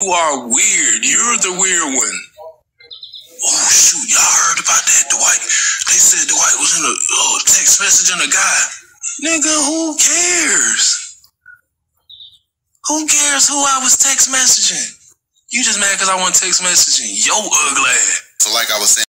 You are weird. You're the weird one. Oh shoot, y'all heard about that, Dwight? They said Dwight was in a uh, text messaging a guy. Nigga, who cares? Who cares who I was text messaging? You just mad because I want text messaging. Yo, ugly. So, like I was saying.